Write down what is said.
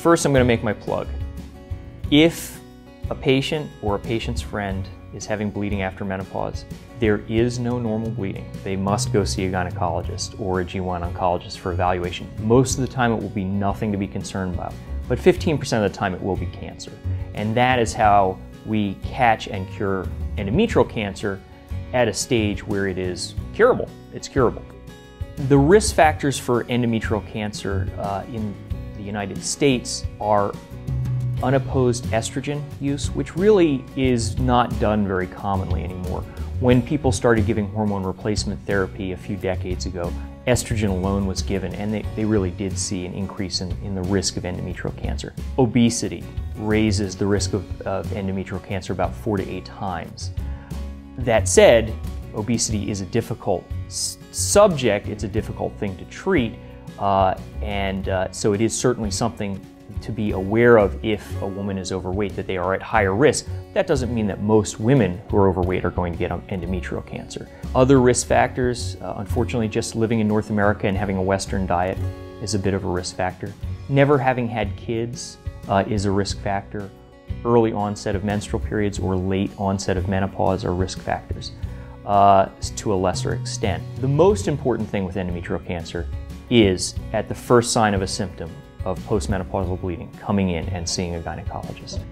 First, I'm going to make my plug. If a patient or a patient's friend is having bleeding after menopause, there is no normal bleeding. They must go see a gynecologist or a GYN oncologist for evaluation. Most of the time it will be nothing to be concerned about, but 15% of the time it will be cancer. And that is how we catch and cure endometrial cancer at a stage where it is curable. It's curable. The risk factors for endometrial cancer uh, in the United States are unopposed estrogen use, which really is not done very commonly anymore. When people started giving hormone replacement therapy a few decades ago, estrogen alone was given, and they, they really did see an increase in, in the risk of endometrial cancer. Obesity raises the risk of, of endometrial cancer about four to eight times. That said, obesity is a difficult subject, it's a difficult thing to treat, and uh, so it is certainly something to be aware of if a woman is overweight, that they are at higher risk. That doesn't mean that most women who are overweight are going to get endometrial cancer. Other risk factors, uh, unfortunately, just living in North America and having a Western diet is a bit of a risk factor. Never having had kids uh, is a risk factor. Early onset of menstrual periods or late onset of menopause are risk factors uh, to a lesser extent. The most important thing with endometrial cancer is at the first sign of a symptom of postmenopausal bleeding, coming in and seeing a gynecologist.